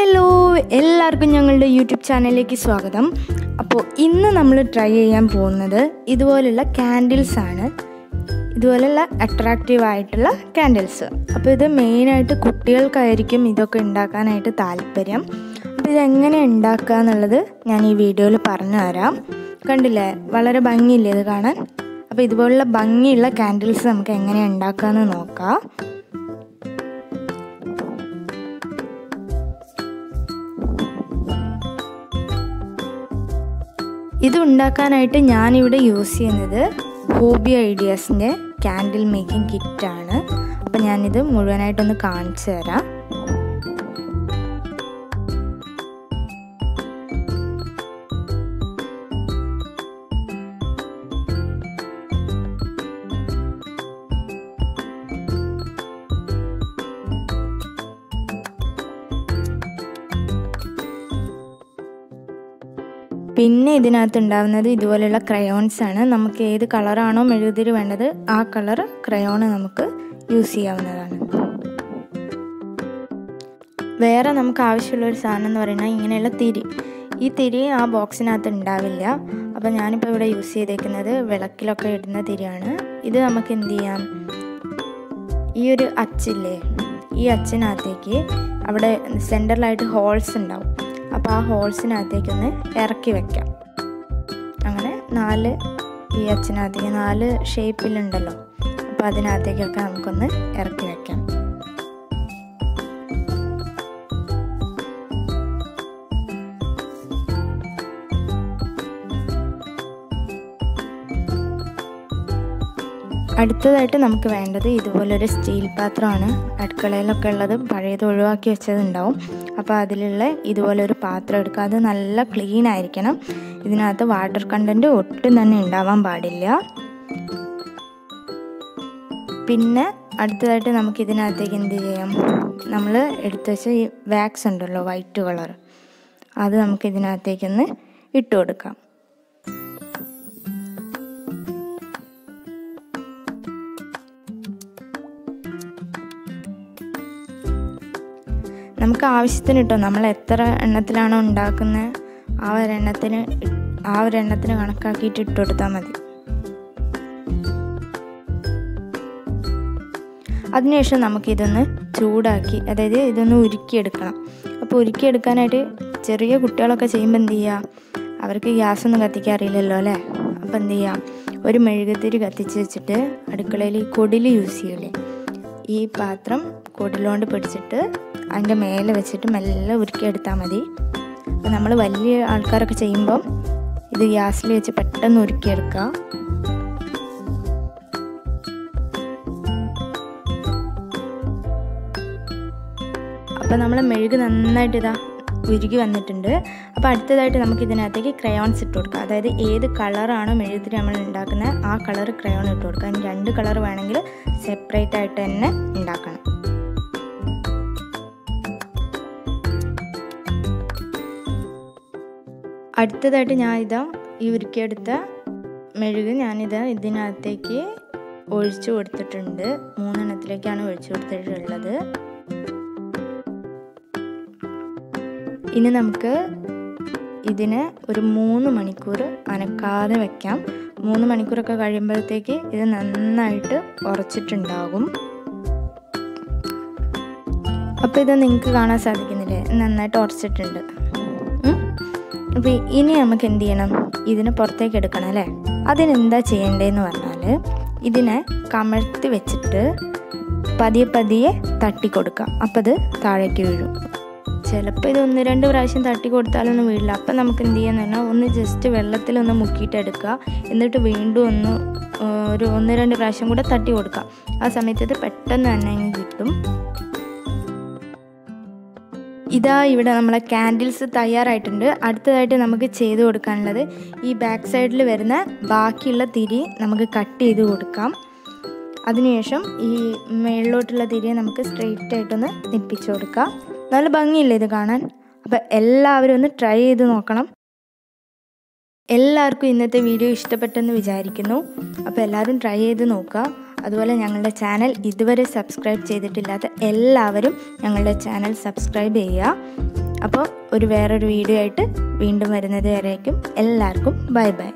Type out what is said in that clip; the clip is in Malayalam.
എല്ലാവർക്കും ഞങ്ങളുടെ യൂട്യൂബ് ചാനലിലേക്ക് സ്വാഗതം. അപ്പോൾ ഇന്ന് നമ്മൾ ട്രൈ ചെയ്യാൻ പോകുന്നത് ഇതുപോലുള്ള ക്യാൻഡിൽസ് ആണ്. ഇതുപോലുള്ള അട്രാക്റ്റീവ് ആയിട്ടുള്ള ക്യാൻഡിൽസ് അപ്പോൾ ഇത് മെയിനായിട്ട് കുട്ടികൾക്കായിരിക്കും ഇതൊക്കെ ഉണ്ടാക്കാനായിട്ട് താല്പര്യം. അപ്പോൾ ഇതെങ്ങനെ ഉണ്ടാക്കുക എന്നുള്ളത് ഞാൻ ഈ വീഡിയോയിൽ പറഞ്ഞു തരാം. കണ്ടില്ലേ? വളരെ ഭംഗിയില്ലേ ഇത് കാണാൻ? അപ്പോൾ ഇതുപോലുള്ള ഭംഗിയുള്ള ക്യാൻഡിൽസ് നമുക്ക് എങ്ങനെ ഉണ്ടാക്കാമെന്ന് നോക്കാം. ഇത് ഉണ്ടാക്കാനായിട്ട് ഞാനിവിടെ യൂസ് ചെയ്യുന്നത് ഹോബി ഐഡിയാസിന്റെ ക്യാൻഡിൽ മേക്കിംഗ് കിറ്റാണ്. അപ്പം ഞാനിത് മുഴുവനായിട്ടൊന്ന് കാണിച്ചു തരാം. പിന്നെ ഇതിനകത്ത് ഉണ്ടാകുന്നത് ഇതുപോലെയുള്ള ക്രയോൺസ് ആണ്. നമുക്ക് ഏത് കളറാണോ മെഴുകുതിരി വേണ്ടത് ആ കളർ ക്രയോൺ നമുക്ക് യൂസ് ചെയ്യാവുന്നതാണ്. വേറെ നമുക്ക് ആവശ്യമുള്ള ഒരു സാധനം എന്ന് പറയുന്നത് ഇങ്ങനെയുള്ള തിരി. ഈ തിരി ആ ബോക്സിനകത്ത് ഉണ്ടാവില്ല. അപ്പോൾ ഞാനിപ്പോൾ ഇവിടെ യൂസ് ചെയ്തേക്കുന്നത് വിളക്കിലൊക്കെ ഇടുന്ന തിരിയാണ്. ഇത് നമുക്ക് എന്ത് ചെയ്യാം? ഈ ഒരു അച്ചില്ലേ? ഈ അച്ചിനകത്തേക്ക് അവിടെ സെന്ററിലായിട്ട് ഹോൾസ് ഉണ്ടാവും. അപ്പോൾ ആ ഹോൾസിനകത്തേക്കൊന്ന് ഇറക്കി വെക്കാം. അങ്ങനെ നാല് ഈ അച്ഛനകത്തേക്ക് നാല് ഷേപ്പിലുണ്ടല്ലോ. അപ്പോൾ അതിനകത്തേക്കൊക്കെ നമുക്കൊന്ന് ഇറക്കി വെക്കാം. അടുത്തതായിട്ട് നമുക്ക് വേണ്ടത് ഇതുപോലൊരു സ്റ്റീൽ പാത്രമാണ്. അടുക്കളയിലൊക്കെ ഉള്ളത് പഴയത് ഒഴിവാക്കി വെച്ചതുണ്ടാവും. അപ്പോൾ അതിലുള്ള ഇതുപോലൊരു പാത്രം എടുക്കുക. അത് നല്ല ക്ലീൻ ആയിരിക്കണം. ഇതിനകത്ത് വാട്ടർ കണ്ടന്റ് ഒട്ടും തന്നെ ഉണ്ടാവാൻ പാടില്ല. പിന്നെ അടുത്തതായിട്ട് നമുക്ക് ഇതിനകത്തേക്ക് എന്ത് ചെയ്യാം? നമ്മൾ എടുത്തു വെച്ച ഈ വാക്സ് ഉണ്ടല്ലോ വൈറ്റ് കളർ അത് നമുക്ക് ഇതിനകത്തേക്കൊന്ന് ഇട്ട് കൊടുക്കാം. നമുക്ക് ആവശ്യത്തിന് കിട്ടും നമ്മൾ എത്ര എണ്ണത്തിലാണോ ഉണ്ടാക്കുന്നത് ആ ഒരെണ്ണത്തിന് ആ ഒരെണ്ണത്തിന് കണക്കാക്കിയിട്ട് ഇട്ട് കൊടുത്താൽ മതി. അതിനുശേഷം നമുക്കിതൊന്ന് ചൂടാക്കി അതായത് ഇതൊന്ന് ഉരുക്കിയെടുക്കണം. അപ്പോൾ ഉരുക്കിയെടുക്കാനായിട്ട് ചെറിയ കുട്ടികളൊക്കെ ചെയ്യുമ്പോൾ എന്ത് ചെയ്യുക? അവർക്ക് ഗ്യാസ് ഒന്നും കത്തിക്കാൻ അറിയില്ലല്ലോ അല്ലേ? അപ്പോൾ എന്ത് ചെയ്യുക? ഒരു മെഴുകുതിരി കത്തിച്ച് വെച്ചിട്ട് അടുക്കളയിൽ കൊടിൽ യൂസ് ചെയ്യില്ലേ ഈ പാത്രം കൊടിലോണ്ട് പിടിച്ചിട്ട് അതിന്റെ മേലെ വെച്ചിട്ട് മെല്ലെ ഉരുക്കിയെടുത്താൽ മതി. അപ്പോൾ നമ്മൾ വലിയ ആൾക്കാരൊക്കെ ചെയ്യുമ്പം ഇത് ഗ്യാസിൽ വെച്ച് പെട്ടെന്ന് ഉരുക്കിയെടുക്കുക. അപ്പോൾ നമ്മൾ മെഴുക് നന്നായിട്ട് ഇതാ ഉരുകി വന്നിട്ടുണ്ട്. അപ്പോൾ അടുത്തതായിട്ട് നമുക്ക് ഇതിനകത്തേക്ക് ക്രയോൺസ് ഇട്ട് കൊടുക്കാം. അതായത് ഏത് കളറാണോ മെഴുകത്തിൽ നമ്മൾ ഉണ്ടാക്കുന്നത് ആ കളർ ക്രയോൺ ഇട്ട് കൊടുക്കുക രണ്ട് കളർ വേണമെങ്കിൽ സെപ്പറേറ്റ് ആയിട്ട് തന്നെ ഉണ്ടാക്കണം. അടുത്തതായിട്ട് ഞാൻ ഇതാ ഈ ഉരുക്കിയെടുത്ത മെഴുക് ഞാനിത് ഇതിനകത്തേക്ക് ഒഴിച്ചു കൊടുത്തിട്ടുണ്ട്. മൂന്നെണ്ണത്തിലേക്കാണ് ഒഴിച്ചു കൊടുത്തിട്ടുള്ളത്. ഇനി നമുക്ക് ഇതിന് ഒരു മൂന്ന് മണിക്കൂർ അനക്കാതെ വെക്കാം. മൂന്ന് മണിക്കൂറൊക്കെ കഴിയുമ്പോഴത്തേക്ക് ഇത് നന്നായിട്ട് ഉറച്ചിട്ടുണ്ടാകും. അപ്പോൾ ഇത് നിങ്ങൾക്ക് കാണാൻ സാധിക്കുന്നില്ലേ? നന്നായിട്ട് ഉറച്ചിട്ടുണ്ട്. അപ്പോൾ ഇനി നമുക്ക് എന്ത് ചെയ്യണം? ഇതിനെ പുറത്തേക്ക് എടുക്കണം അല്ലേ? അതിനെന്താ ചെയ്യേണ്ടതെന്ന് പറഞ്ഞാൽ ഇതിനെ കമഴ്ത്തി വെച്ചിട്ട് പതിയെ പതിയെ തട്ടി കൊടുക്കാം. അപ്പോൾ അത് താഴേക്ക് വീഴും. ചിലപ്പോൾ ഇത് ഒന്ന് രണ്ട് പ്രാവശ്യം തട്ടി കൊടുത്താലൊന്നും വീഴില്ല അപ്പം നമുക്ക് എന്ത് ചെയ്യാന്ന് പറഞ്ഞാൽ ഒന്ന് ജസ്റ്റ് വെള്ളത്തിലൊന്ന് മുക്കിയിട്ട് എടുക്കുക. എന്നിട്ട് വീണ്ടും ഒന്ന് ഒരു ഒന്ന് രണ്ട് പ്രാവശ്യം കൂടെ തട്ടി കൊടുക്കുക. ആ സമയത്ത് ഇത് പെട്ടെന്ന് തന്നെ കിട്ടും. ഇതാ ഇവിടെ നമ്മളെ ക്യാൻഡിൽസ് തയ്യാറായിട്ടുണ്ട്. അടുത്തതായിട്ട് നമുക്ക് ചെയ്ത് കൊടുക്കാനുള്ളത് ഈ ബാക്ക് സൈഡിൽ വരുന്ന ബാക്കിയുള്ള തിരി നമുക്ക് കട്ട് ചെയ്ത് കൊടുക്കാം. അതിനുശേഷം ഈ മേളിലോട്ടുള്ള തിരിയെ നമുക്ക് സ്ട്രെയിറ്റ് ആയിട്ടൊന്ന് നിപ്പിച്ചു കൊടുക്കാം. നല്ല ഭംഗിയില്ലേ ഇത് കാണാൻ? അപ്പം എല്ലാവരും ഒന്ന് ട്രൈ ചെയ്ത് നോക്കണം. എല്ലാവർക്കും ഇന്നത്തെ വീഡിയോ ഇഷ്ടപ്പെട്ടെന്ന് വിചാരിക്കുന്നു. അപ്പോൾ എല്ലാവരും ട്രൈ ചെയ്ത് നോക്കുക. അതുപോലെ ഞങ്ങളുടെ ചാനൽ ഇതുവരെ സബ്സ്ക്രൈബ് ചെയ്തിട്ടില്ലാത്ത എല്ലാവരും ഞങ്ങളുടെ ചാനൽ സബ്സ്ക്രൈബ് ചെയ്യുക. അപ്പോൾ ഒരു വേറൊരു വീഡിയോ ആയിട്ട് വീണ്ടും വരുന്നത് വരേക്കും. എല്ലാവർക്കും ബൈ ബൈ.